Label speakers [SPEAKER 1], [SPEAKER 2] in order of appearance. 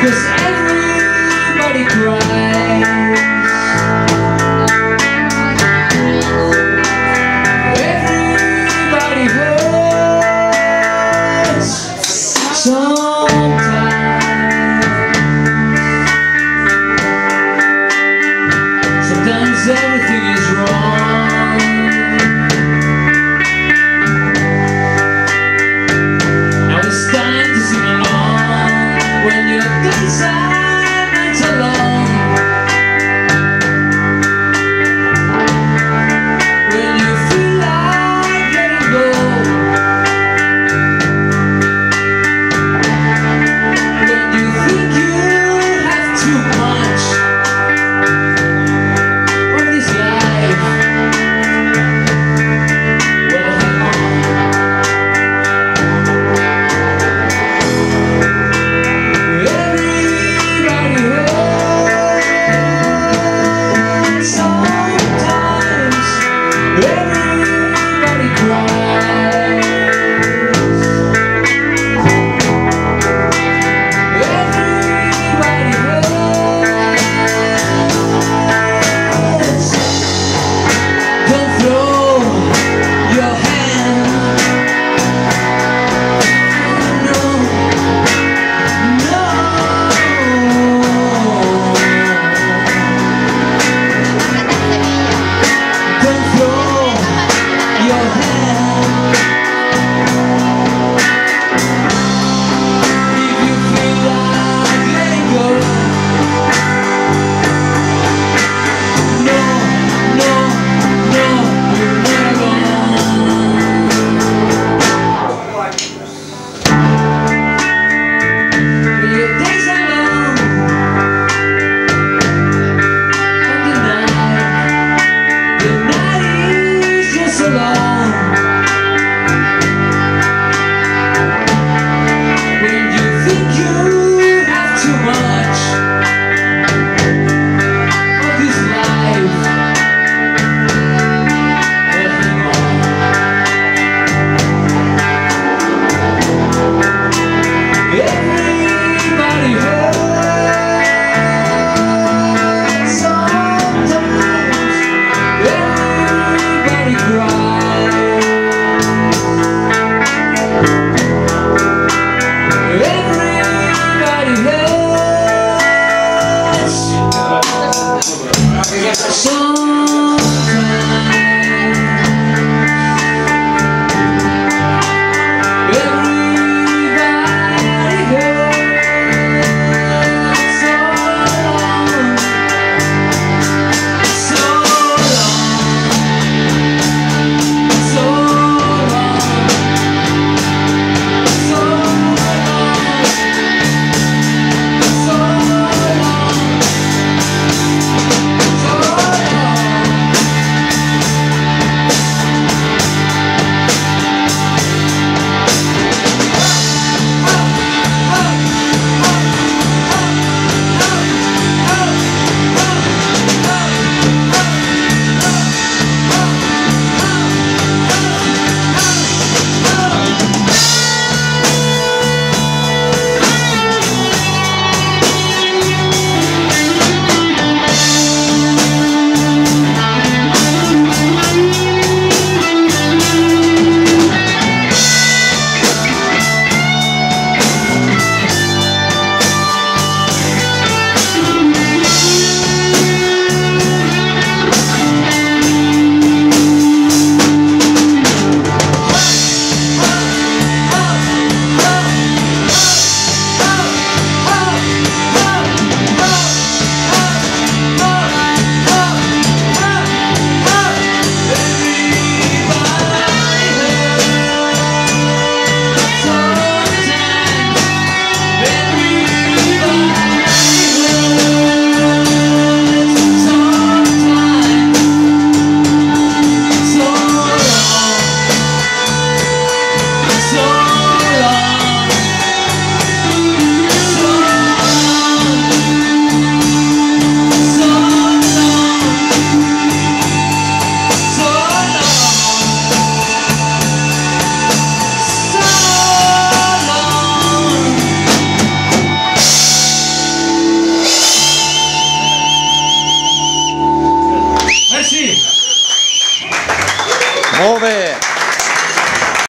[SPEAKER 1] Cause everybody cries.